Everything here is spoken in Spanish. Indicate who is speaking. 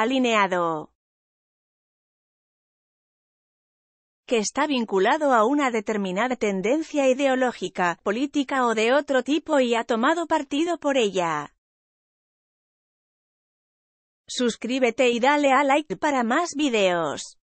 Speaker 1: alineado. que está vinculado a una determinada tendencia ideológica, política o de otro tipo y ha tomado partido por ella. Suscríbete y dale a like para más videos.